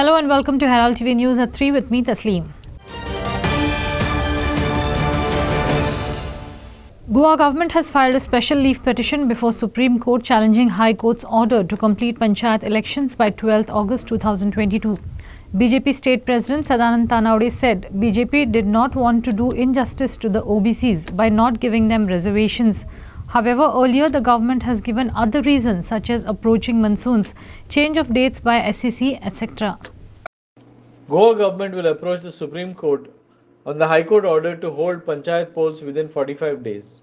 Hello and welcome to Herald TV News at 3 with me, Tasleem. Goa government has filed a special leave petition before Supreme Court challenging High Court's order to complete panchayat elections by 12 August 2022. BJP State President Sadanand Tanawade said BJP did not want to do injustice to the OBCs by not giving them reservations. However, earlier the government has given other reasons such as approaching monsoons, change of dates by SEC, etc. Goa government will approach the Supreme Court on the High Court order to hold panchayat polls within 45 days.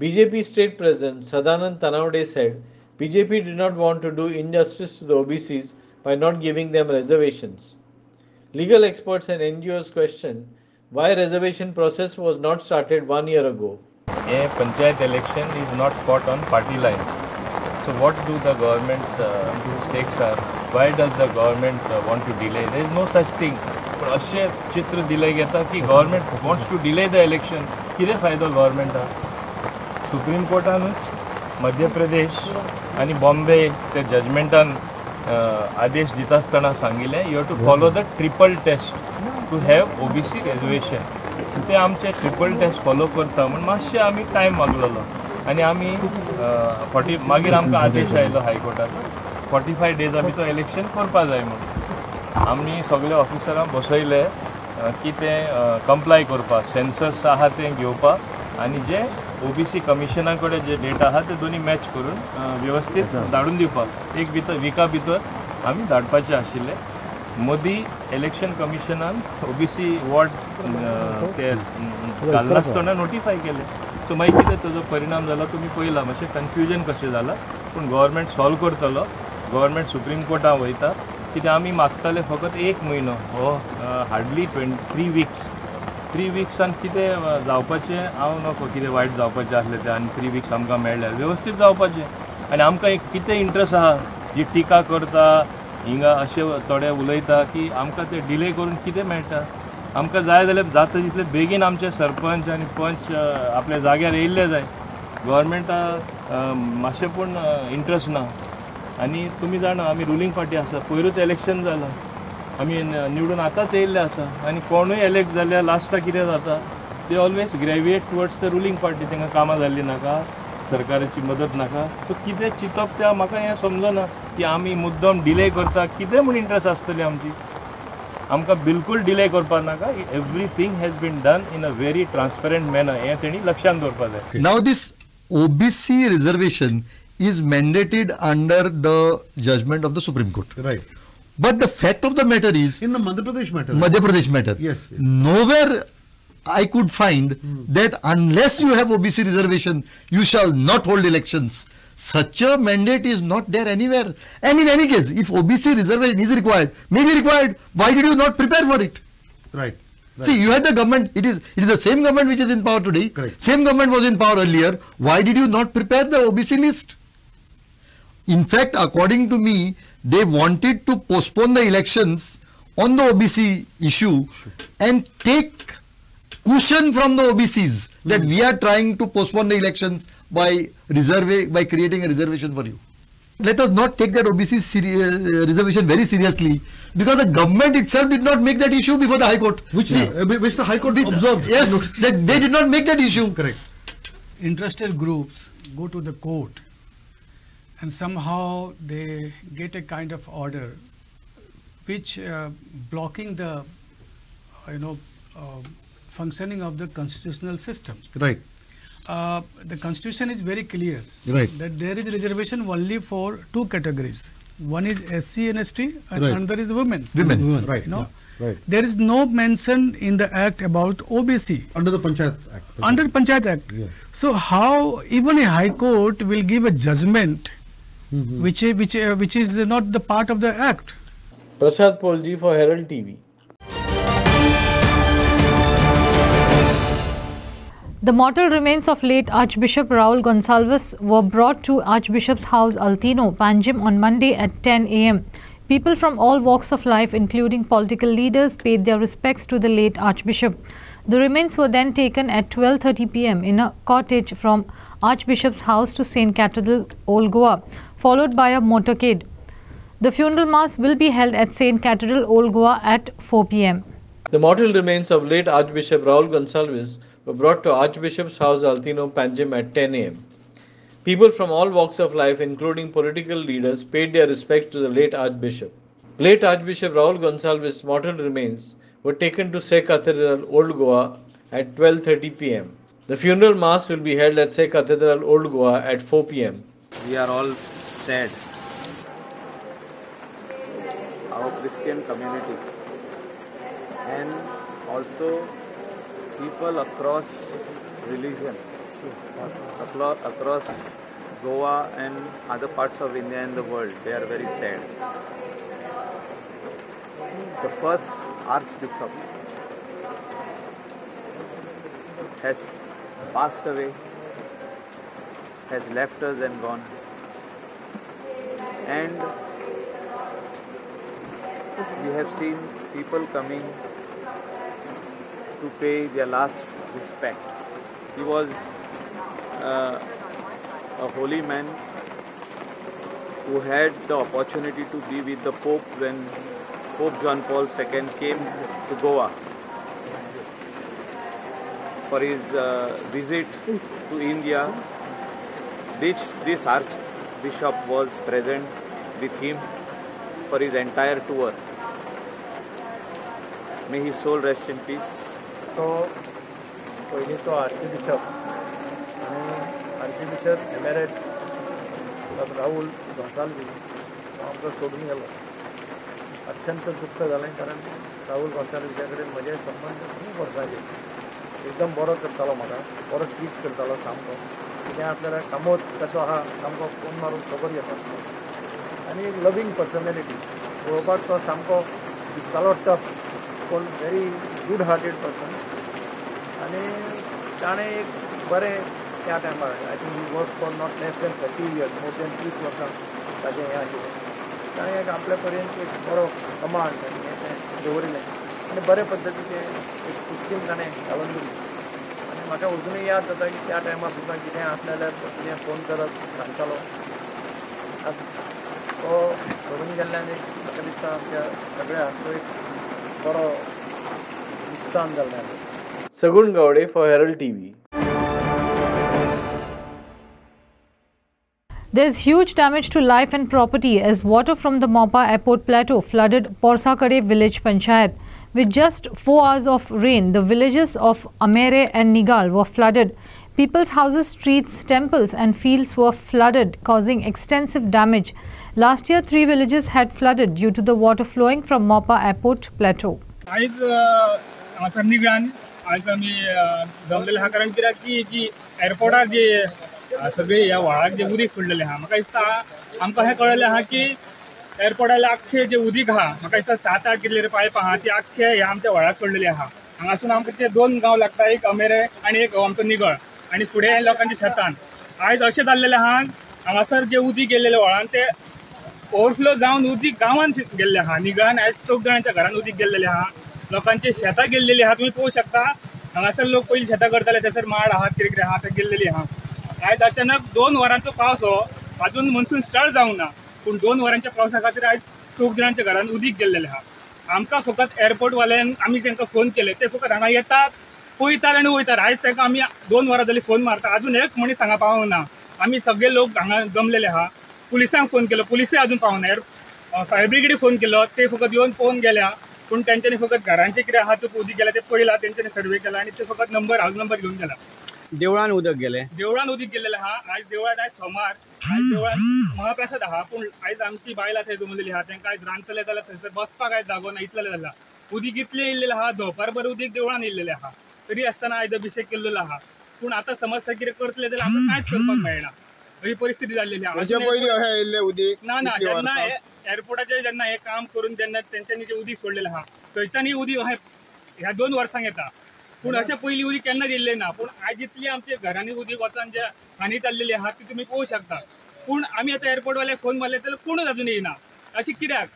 BJP state president Sadanand Tanawade said BJP did not want to do injustice to the OBCs by not giving them reservations. Legal experts and NGOs question why reservation process was not started one year ago. A panchayat election is not fought on party lines. So what do the government's uh, stakes are? Why does the government want to delay delay? No is no such पण असे चित्र दिले घेता की government wants to delay the election कितें फायदो गव्हर्मेंटाक supreme कोर्टानूच Madhya Pradesh आनी बॉम्बे ते जजमेंटान आदेश दिता आसतना सांगिल्लें you have to follow the triple test to have OBC reservation ते आमचे ट्रिपल टेस्ट फॉलो करता म्हण मातशें आमी टायम मागलेलो आनी आमी फॉर्टी मागीर आमकां आदेश आयलो हायकोर्टाचो. फॉर्टी फाय डेजा भितर इलेक्शन करपा जाय म्हणून? आमी सगळे ऑफिसरांक बसयले की ते कंप्लाय करपाक सेन्सस आहा ते घेवपाक आनी जे ओबीसी कमिशना कडेन जे डेटा आहा ते दोनी मॅच करून वेवस्थीत धाडून दिवपाक एक भितर विका भितर आमी धाडपाचे आशिल्ले मोदी इलेक्शन कमिशनान ओबीसी वॉर्ड ते घालना आसतना नोटिफाय केले. सो मागीर कितें ताजो परिणाम जाला तुमी पळयला मातशें कन्फ्युजन कशें जाला पूण गव्हर्मेंट सॉल्व करतलो. गव्हर्मेंट सुप्रीम कोर्टान वयता कित्याक आमी मागताले फकत एक म्हयनो. हो hardly twenty three weeks. Three विक्सान कितें जावपाचें? हांव नको कितें वायट जावपाचें आसलें तें आनी थ्री विक्स आमकां मेळ्ळे वेवस्थीत जावपाचें. आनी आमकां एक कितें इंट्रस्ट आहा जी टिका करता हिंगा अशें थोडे उलयता की आमकां ते डिले करून कितें मेळटा? आमकां जाय जाल्यार जाता तितले बेगीन आमचे सरपंच आनी पंच आपल्या जाग्यार येयल्ले जाय. गव्हर्मेंटाक मातशें पूण इंट्रस्ट ना. आनी तुमी जाणा आमी रुलींग पार्टी आसा पयरूच इलेक्शन जालां आमी निवडून आतांच येयल्ले आसा आनी कोणूय इलेक्ट जाल्यार लास्टाक कितें जाता ते always graduate towards the ruling party तांकां कामां जाल्लीं नाका सरकाराची मदत नाका. सो कितें चिंतप त्या म्हाका हें समजना की आमी मुद्दम डिले करता. कितें म्हूण इंट्रस्ट आसतली आमची. आमकां बिलकूल डिले करपाक नाका. Everything has been done in a very transparent manner हें तेणी लक्षांत दवरपाक जाय. नाव दीस OBC reservation is mandated under the judgment of the Supreme Court. Right. But the fact of the matter is, In the Madhya Pradesh matter. Madhya Pradesh matter. Yes, yes. Nowhere I could find hmm. that unless you have OBC reservation, you shall not hold elections. Such a mandate is not there anywhere. And in any case, if OBC reservation is required, may be required, why did you not prepare for it? Right. right. See, you had the government. It is it is the same government which is in power today. Correct. Same government was in power earlier. Why did you not prepare the OBC list? In fact, according to me, they wanted to postpone the elections on the OBC issue and take cushion from the OBCs that we are trying to postpone the elections by reserving by creating a reservation for you. Let us not take that OBC uh, reservation very seriously because the government itself did not make that issue before the High Court. Which, See, uh, which the High Court did, observed. Yes, that they did not make that issue. Correct. interested groups go to the court and somehow they get a kind of order which uh, blocking the uh, you know uh, functioning of the constitutional system Right. uh, the constitution is very clear Right. that there is reservation only for two categories one is sc and st and Right. another is women Women. Women, Right. you know yeah, Right. there is no mention in the act about obc Under the Panchayat Act. under Panchayat Act. Yeah. So how even a High Court will give a judgment Mhm. which i- which uh, which is not the part of the Act? Prasad Polji for Herald TV. The mortal remains of late Archbishop Raul Gonsalves were brought to Archbishop's house Altino, Panjim on Monday at 10 a.m. People from all walks of life, including political leaders, paid their respects to the late Archbishop. The remains were then taken at 12:30 p.m. in a cottage from Archbishop's house to St. Cathedral, Old Goa, followed by a motorcade. The funeral mass will be held at St. Cathedral, Old Goa at 4 pm. The mortal remains of late Archbishop Raul Gonsalves were brought to Archbishop's house Altino Panjim at 10 am. People from all walks of life, including political leaders, paid their respects to the late Archbishop. Late Archbishop Raul Gonsalves' mortal remains were taken to Se Cathedral, Old Goa at 12:30 p.m. The funeral mass will be held at Se Cathedral, Old Goa at 4 p.m. we are all sad. Our Christian community and also people across religion, across Goa and other parts of India and the world, they are very sad. The first Archbishop has passed away, has left us and gone. And we have seen people coming to pay their last respect. He was uh, a holy man who had the opportunity to be with the Pope when Pope John Paul II came to Goa for his uh, visit to India. This, this Archbishop was present with him for his entire tour. May his soul rest in peace. So, पहिले तो आर्किबिशप आणि आर्किबिशप एमेरेट राहुल भासालजी हो सोडून गेलो अत्यंत दुख्ख जालें कारण राहुल भासालजीच्याकडे माझे संबंध खूप वर्षाचे एकदम बरो करतालो म्हाका बरो स्पीच करतालो सामको कितें आपल्याला कामोत कसो आहा सामको फोन मारून खबर घेता आनी एक लवींग पर्सनॅलिटी पळोवपाक तो सामको दिसतालो टफ पूण व्हेरी गूड हार्टेड पर्सन आनी ताणें एक बरें त्या टायमार I think he work for not less than thirty years more than तीस वर्सां ताजें हें आशिल्लें ताणें एक आपल्या पर्यंत एक बरो कमांड आनी हें तें दवरिल्लें आणि बऱ्या पद्धतीचे एक पुस्तीम जाणे घालून दिली आणि म्हाका अजूनही याद जाता की त्या टायमार सुद्धा कितें आसलेल्या कितें फोन करत घालतालो तो करून गेल्ल्यान एक म्हाका दिसता आमच्या सगळ्या हातचो एक बरो नुकसान जाल्ल्यान Sagun Gawade for Herald T V There's huge damage to life and property as water from the Mopa Airport Plateau flooded Porsakade village panchayat. With just 4 hours of rain, the villages of Amere and Nigal were flooded. People's houses, streets, temples and fields were flooded, causing extensive damage. Last year, three villages had flooded due to the water flowing from Mopa Airport Plateau. आयज अ, हांगासर निगान आयज आमी अ, जमलेले आहा कारण कित्याक की जी एअरपोर्टार जी अ, सगळी ह्या व्हाळाक जे उदीक सोडलेले आहा म्हाका दिसता आमकां हें कळलेलें आहा की एअरपोर्टार आख्खे जे उदीक आहा म्हाका दिसता सात आठ कितले पायप आहा ती आख्खे ह्या आमच्या व्हाळाक सोडलेली आहा. हांगासून आमकां ते दोन गांव लागता एक अमेरे आनी एक आमचो निगळ. आनी फुडें लोकांच्या शेतान. आयज अशें जाल्लेलें आहा हांगासर जे उदीक गेल्लेले व्हळान ते ओवरफ्लो जावन उदीक गांवांत गेल्ले आहा. निगळान आयज चौग जाणांच्या घरान उदीक गेल्लेले आहा. लोकांची शेतां गेल्लेली आहा तुम्ही पळोवं शकता. हांगासर लोक पयलीं शेतां करताले थंयसर माड आहा कितें कितें आहा थंय गेल्लेली आहा. आयज अचानक दोन वरांचो पावस हो अजून मनसून स्टार्ट जावंक ना पूण दोन वरांच्या पावसा खातीर आयज चौग जाणांच्या घरान उदीक गेल्लेलें आहा आमकां फकत एअरपोर्टवाल्यान आमी तांकां फोन केले ते फकत हांगा येतात पळयतात आनी वयतात. आयज तांकां आमी दोन वरां जाली फोन मारता. अजून एक मनीस हांगा पावूंक ना. आमी सगळे लोक हांगा जमलेले आहा पुलिसांक फोन केलो. पुलिसूय अजून पावना एअर फायर ब्रिगेडी फोन केलो. ते फकत येवन पळोवन गेल्या. पूण तेंच्यांनी फकत घरांचे कितें आहा ते उदीक गेल्या ते पळयला तेंच्यांनी सर्वे केला आनी ते फकत नंबर हाऊस नंबर घेवन गेला. देवळान उदक गेले. देवळान उदीक गेल्लेलें आहा आयज देवळान आयज सोमार आयज देवळान महाप्रसाद आहा पूण आयज आमची बायलां थंय जमलेली आहा तांकां आयज रांदतले जाल्यार थंयसर बसपाक आयज जागो ना इतलें जाला उदीक इतलें येयल्लेलें आहा दोपारभर उदीक देवळान येयल्लेलें आहा तरी आसतना आयज अभिषेक केल्लो आहा पूण आतां समज थंय कितें करतले जाल्यार आमकां कांयच करपाक मेळना ही परिस्थिती जाल्लेली आहा. म्हणजे अशें उदीक ना ना. जेन्ना वर्सां. हे एअरपोर्टाचेर जेन्ना हे काम करून जेन्ना तेंच्यांनी जे उदीक सोडलेलें आहा थंयच्यानी उदीक अशें ह्या दोन वर्सांक येता. पूण अशें पयलीं उदी केन्ना येयल्लें ना. पूण आयज इतली आमच्या घरांनी उदीक वचोन जे हानी जाल्लेली आहा ती तुमी पळोवंक शकता. पूण आमी आतां एअरपोर्टवाल्याक फोन मारले जाल्यार कोणूच अजून येयना अशें कित्याक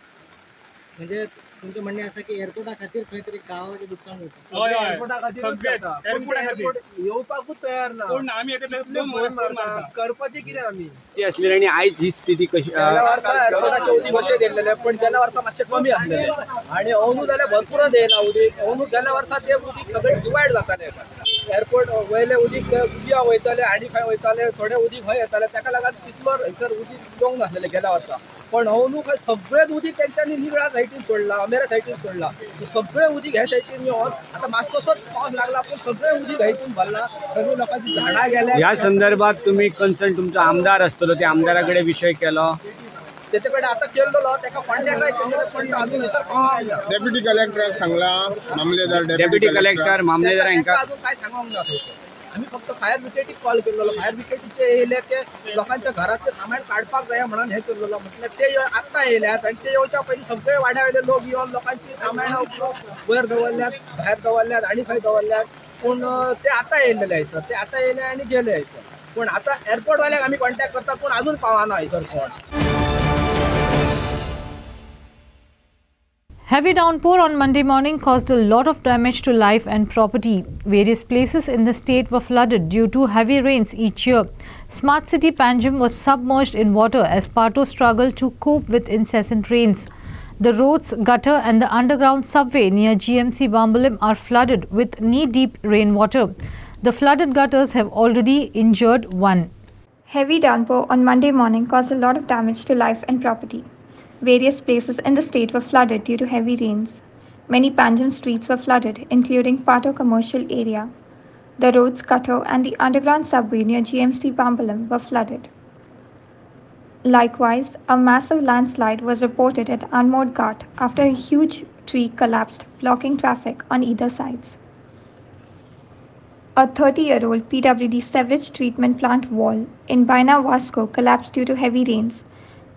म्हणजे तुमचं म्हणणे असं की एअरपोर्टा खातीर खंय तरी गावाचे नुकसान होतं. हय हय. सगळे एअरपोर्टा खातीर येवपाकूच तयार ना. कोण ना आमी येता दोन फोन फोन मारता? मारता करपाचे कितें आमी ती असलेली आणि आयज ही स्थिती कशी गेल्या वर्सा एअरपोर्टाचे उदीक अशें दिल्लेले पण गेल्या वर्सा मातशें कमी आसलेले आणि अंदू जाल्यार भरपूरच येयला उदीक. अंदू गेल्या वर्सा ते उदीक सगळे डिवायड जाताले एअरपोर्ट वयले उदीक उदया वयताले आनी खंय वयताले थोडे उदीक खंय येताले. ताका लागून तितलो हयसर उदीक येवंक नासलेले गेल्या वर्सा. पण खंय सगळेच उदीक तेंच्यांनी निगळ्या सायटीन सोडला अमेरा सायटीन सोडला. सगळे उदीक हे सायटीन येवन आतां मातसोसोच पावस लागला पण सगळे उदीक हायतीन भरला. सगळी लोकांची झाडां गेल्या. या संदर्भात तुम्ही कन्सर्न तुमचा आमदार असतलो त्या आमदाराकडे विषय केलो. आतां केल्लो कॉन्टॅक्ट पण अजून डेप्युटी कलेक्टराक सांगला मामलेदार डेप्युटी कलेक्टर मामलेदार अजून काय सांगूंक ना आम्ही फक्त फायर ब्रिगेडीक कॉल केलेलो फायर ब्रिगेडीचे येयले ते लोकांच्या घरातले सामान काडपाक जाय म्हणून हे केलेलो म्हटल्यार ते ये- आत्तां येयल्यात आणि ते येवच्या पयलीं सगळे वाड्यावयले लोक येवन लोकांची सामान वयर दवरल्यात भायर दवरल्यात आणि खंय दवरल्यात. पूण ते आतां येयलेले हयसर ते आतां येयले आनी गेले हयसर पूण आतां एअरपोर्टवाल्याक आमी कॉन्टॅक्ट करतात पूण अजून पावना हयसर कोण? Heavy downpour on Monday morning caused a lot of damage to life and property. Various places in the state were flooded due to heavy rains each year. Smart city Panjim was submerged in water as Pato struggled to cope with incessant rains. The roads, gutter, and the underground subway near GMC Bambalim are flooded with knee deep rainwater. The flooded gutters have already injured one. Heavy downpour on Monday morning caused a lot of damage to life and property. Various places in the state were flooded due to heavy rains. Many Panjim streets were flooded, including Pato commercial area. The roads, gutter, and the underground subway near GMC Bambalam were flooded. Likewise, a massive landslide was reported at Anmod Ghat after a huge tree collapsed, blocking traffic on either sides. A 30 year old PWD sewage treatment plant wall in Baina Vasco collapsed due to heavy rains.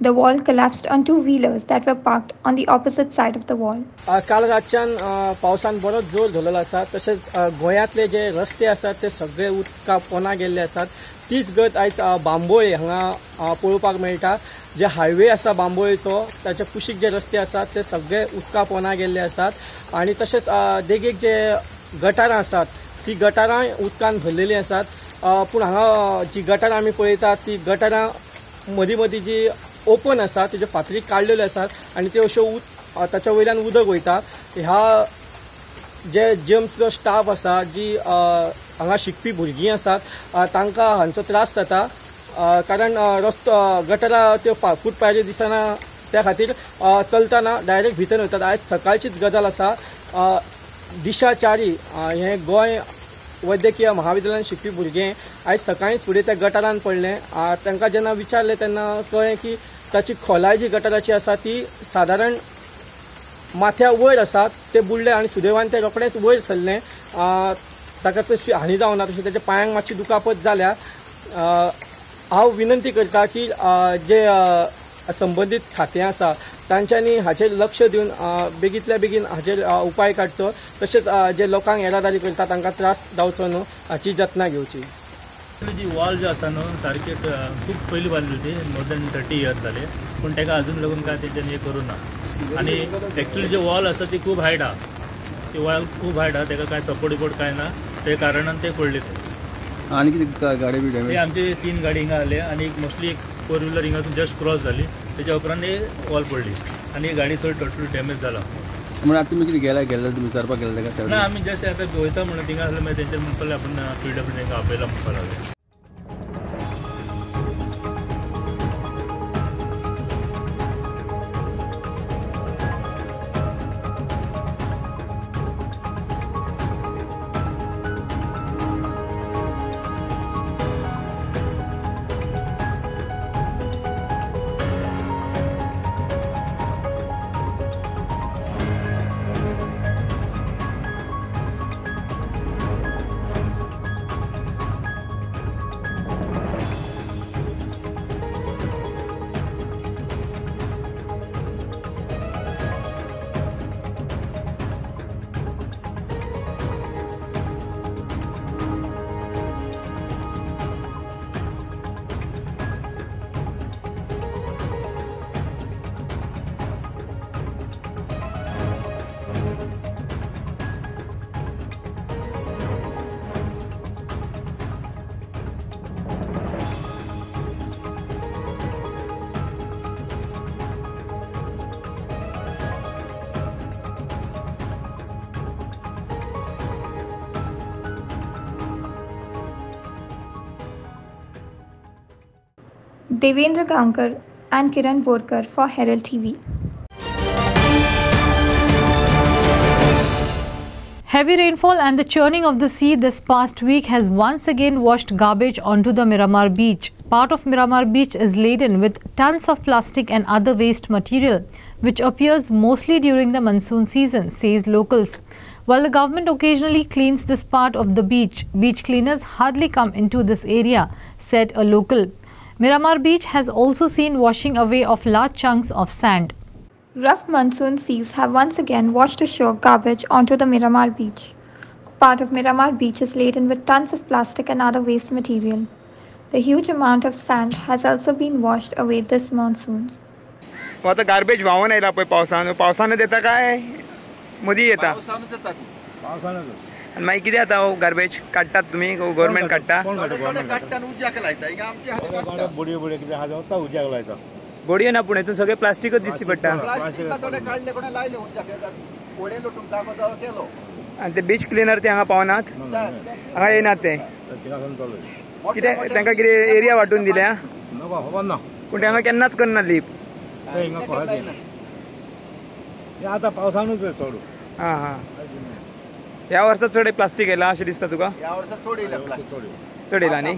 The wall collapsed on two wheelers that were parked on the opposite side of the wall. काल रातच्यान पावसान बरोच जोर धरलेलो आसा तशेंच गोंयांतले जे रस्ते आसात ते सगळे उदका पोना गेल्ले आसात तीच गत आयज बांबोळे हांगा पळोवपाक मेळटा. जे हायवे आसा बांबोळेचो ताचे कुशीक जे रस्ते आसात ते सगळे उदका पोना गेल्ले आसात आणि तशेंच देगेक जे गटारां आसात ती गटारां उदकान भरलेली आसात पूण हांगा जी गटारां आमी पळयतात ती गटारां मदीं मदीं जी ओपन आसा तेज्यो फातरी काडलेल्यो आसात आनी त्यो अश्यो उद ताच्या वयल्यान उदक वयता ह्या जे जेम्सचो स्टाफ आसा जी हांगा शिकपी भुरगीं आसात तांकां हांचो त्रास जाता. कारण रस्तो अ, त्यो फा- फूटपायरी दिसना त्या खातीर चलतना डायरेक्ट भितर वयतात. आयज सकाळचीच गजाल आसा दिशा चारी हें गोंय वैद्यकीय महाविद्यालयान शिकपी भुरगें आयज सकाळींच फुडें त्या गटारान पडलें. तांकां जेन्ना विचारलें तेन्ना कळ्ळें की ताची खोलाय जी गटाराची आसा ती सादारण माथ्या वयर आसात ते बुडले आनी सुदैवान ते रोखडेंच वयर सरले ताका तशी हानी जावना तशी त्याच्या पांयांक मातशी दुखापत जाल्या. हांव विनंती करता की जे संबंदीत खातें आसा तांच्यांनी हाचेर लक्ष दिवन बेगीतल्या बेगींतल्या बेगीन हाचेर उपाय काडचो तशेंच जे लोकांक येरादारी करता तांकां त्रास जावचो न्हू हाची जतनाय घेवची. जी वॉल जो आसा न्हू सारकी ट- खूब पयलीं बांदली ती मोर दॅन थर्टी इयर्स जाले पूण ताका अजून लागून काय तेंच्यांनी हें करूं ना. आनी एक्चुअली जी वॉल आसा ती खूब हायट आहा ती वॉल खूब हायट आहा ताका काय सपोर्ट बिपोर्ट काय ना ते कारणान ते पडले ते. आणि किती गाडी बी डॅमेज आमचे तीन गाडी हिंगा आले आणि एक मोस्टली एक फोर व्हिलर हिंगातून जस्ट क्रॉस झाली. त्याच्या उपरांत हे वॉल पडली आणि ही गाडी सगळी टोटल डॅमेज झाला. म्हणून आता तुम्ही किती गेला गेला? तुम्ही विचारपाक गेला ना का? आम्ही जस्ट आता जोयता म्हणून थिंगा आसले म्हणजे त्यांच्या मुंबईला लागले आपण पी डब्ल्यू तांकां मुंबईला Devendra Gankar and Kiran Borkar for Herald TV. Heavy rainfall and the churning of the sea this past week has once again washed garbage onto the Miramar beach. Part of Miramar beach is laden with tons of plastic and other waste material, which appears mostly during the monsoon season, says locals. While the government occasionally cleans this part of the beach, beach cleaners hardly come into this area, said a local. Miramar beach has also seen washing away of large chunks of sand. Rough monsoon seas have once again washed ashore garbage onto the Miramar beach. Part of Miramar beach is laden with tons of plastic and other waste material. The huge amount of sand has also been washed away this monsoon. मग आता garbage व्हावून येयला पळय पावसान पावसानं देता काय मदीं येता आनी मागीर कितें जाता गार्बेज काडटात तुमी गव्हर्मेंट काडटा बुडयो ना पूण हितून सगळें प्लास्टिकच दिसती पडटा आनी ते बीच क्लिनर ते हांगा पावनात? हांगा येयनात ते. कितें तांकां कितें एरिया वांटून दिल्या? पूण ते हांगा केन्नाच करना लीप आतां पावसानूच चड हां हां. ह्या वर्सा चड प्लास्टीक येयला अशें दिसता तुका ह्या वर्सा चड येयला प्लास्टीक चड येयला न्ही?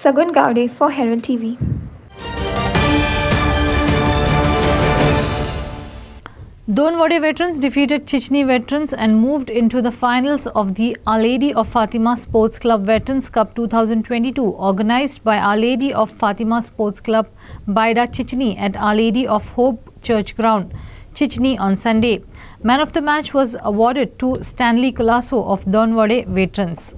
Sagun Gowde for Herald TV. Donwade veterans defeated Chichni veterans and moved into the finals of the Our Lady of Fatima Sports Club Veterans Cup 2022 organized by Our Lady of Fatima Sports Club Baida Chichni at Our Lady of Hope Church Ground, Chichni on Sunday. Man of the match was awarded to Stanley Colasso of Donwade veterans.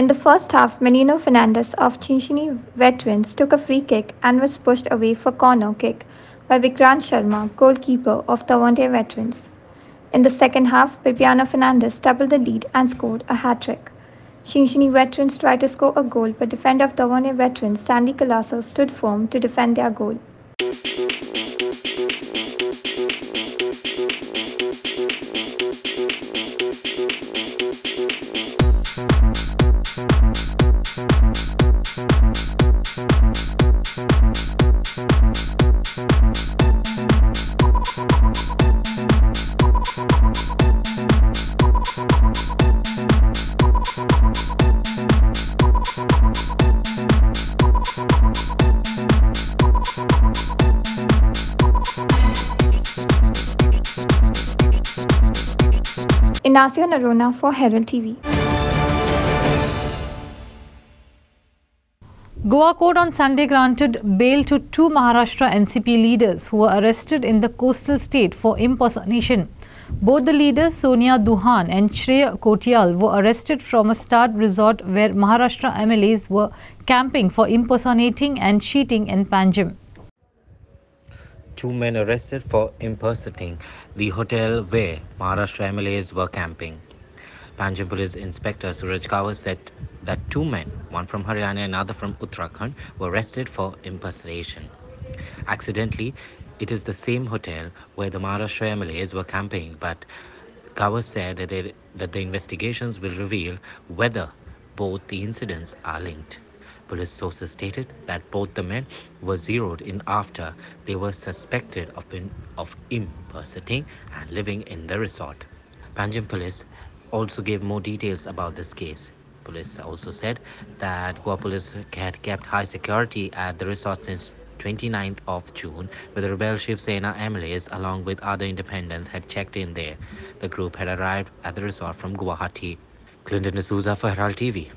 In the first half, Menino Fernandez of Chinchini veterans took a free kick and was pushed away for corner kick by Vikrant Sharma, goalkeeper of Tawante veterans. In the second half, Bibiana Fernandez doubled the lead and scored a hat-trick. Chinchini veterans tried to score a goal, but defender of Tawante veterans Stanley Colasso stood firm to defend their goal. Inacio Narona for Herald TV. Goa court on Sunday granted bail to two Maharashtra NCP leaders who were arrested in the coastal state for impersonation. Both the leaders, Sonia Duhan and Shreya Kotial, were arrested from a stud resort where Maharashtra MLAs were camping for impersonating and cheating in Panjim. Two men arrested for impersonating the hotel where Maharashtra MLAs were camping. Panjim Police Inspector Suraj Kaur said that two men, one from Haryana and another from Uttarakhand, were arrested for impersonation. Accidentally, it is the same hotel where the Maharashtra MLAs were camping, but Kaur said that, they, that the investigations will reveal whether both the incidents are linked. Police sources stated that both the men were zeroed in after they were suspected of, in, of impersonating and living in the resort. Panjim police also gave more details about this case. Police also said that Goa police had kept high security at the resort since 29th of June, where the rebel Shiv Sena MLAs along with other independents had checked in there. The group had arrived at the resort from Guwahati. Clinton D'Souza for Herald TV.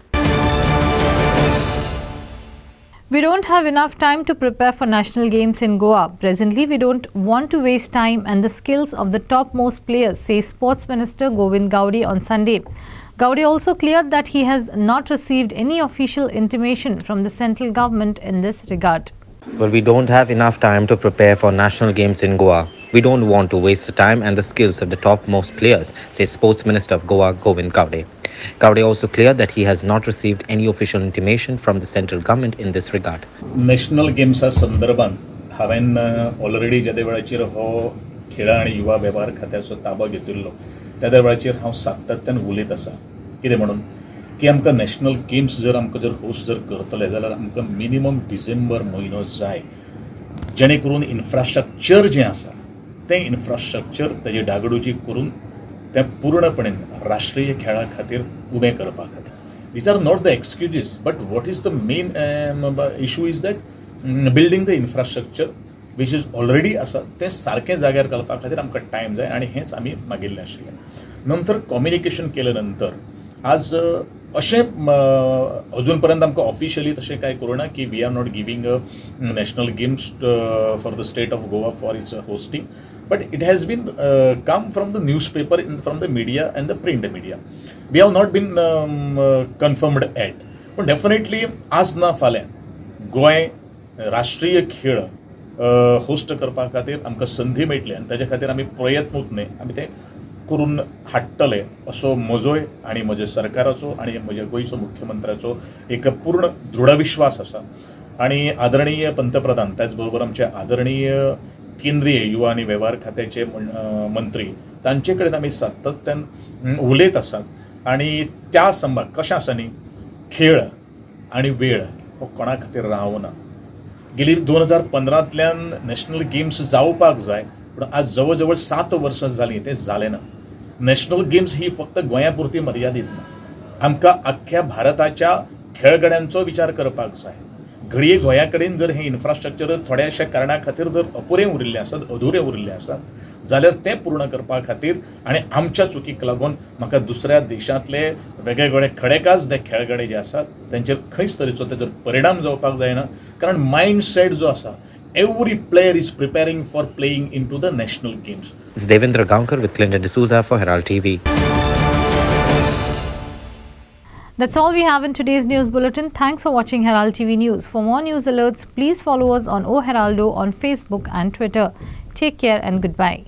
We don't have enough time to prepare for national games in Goa. Presently, we don't want to waste time and the skills of the topmost players, says Sports Minister Govind Gaudi on Sunday. Gaudi also cleared that he has not received any official intimation from the central government in this regard. Well, we don't have enough time to prepare for national games in Goa. We don't want to waste the time and the skills of the topmost players, says Sports Minister of Goa Govind Gaude. Gaude also cleared that he has not received any official intimation from the central government in this regard. National गेम्सा संदर्भात हांवें already ज्या त्या वेळाचेर हो खेळ आनी युवा वेव्हार खात्याचो ताबो घेतिल्लो त्या त्या वेळाचेर हांव सातत्यान उलयत आसा. कितें म्हणून? की आमकां नॅशनल गेम्स जर आमकां जर होस्ट जर करतले जाल्यार आमकां मिनिमम डिसेंबर म्हयनो जाय. जेणे करून इन्फ्रास्ट्रक्चर जें आसा तें इन्फ्रास्ट्रक्चर तेजी डागडुजी करून त्या पूर्णपणे राष्ट्रीय खेळा खातीर उभे करपा खातीर these are not the excuses but what is the main issue is that building the infrastructure which is already आसा ते सारखे जाग्यार करपा खातीर आमकां टायम जाय आनी हेच आमी मागिल्ले आशिल्ले. नंतर कॉम्युनिकेशन केले नंतर आज अशें अजून पर्यंत आमकां ऑफिशियली तशें कांय करूना की we are not giving national games for the state of Goa for its hosting but it has been come from the news paper in from the media and the print media we have not been confirmed yet पण definitely आज ना फाल्यां गोंय राष्ट्रीय खेळ uh, host करपा खातीर आमकां संदी मेळटली. आनी ताज्या खातीर आमी प्रयत्न प्रयत्नूच आमी ते करून हाडटले असो म्हजोय आनी म्हज्या सरकाराचो आनी म्हज्या गोंयचो मुख्यमंत्र्याचो एक पूर्ण दृढ विश्वास आसा आनी आदरणीय पंतप्रधान त्याच बरोबर आमचे आदरणीय केंद्रीय युवा आनी वेव्हार खात्याचे मंत्री तांचे कडेन आमी सातत्यान उलयत आसात आनी त्या संभाग कशें आसा न्ही खेळ आनी वेळ हो कोणा खातीर रावना गेली दोन हजार पंदरांतल्यान नॅशनल गेम्स जावपाक जाय पूण आज जवळ जवळ सात वर्सां जालीं तें जालें ना. नॅशनल गेम्स ही फक्त गोंया पुरती मर्यादीत ना आमकां आख्ख्या भारताच्या खेळगड्यांचो विचार करपाक जाय. घडये गोंया कडेन जर हें इन्फ्रास्ट्रक्चर थोड्याशा कारणा खातीर जर अपुरें उरिल्लें आसत अधुरें उरिल्लें आसत जाल्यार तें पूर्ण करपा खातीर आनी आमच्या चुकीक लागून म्हाका दुसऱ्या देशांतले वेगवेगळे खडेकाज ते खेळगडे जे आसात तेंचेर खंयच तरेचो तेजो परिणाम जावपाक जायना कारण माइंडसेट जो आसा every player is preparing for playing into the national games. It's Devendra Gaonkar with Clinton D'Souza for Herald TV. That's all we have in today's news bulletin. Thanks for watching Herald TV News. For more news alerts, please follow us on O Heraldo on Facebook and Twitter. Take care and goodbye.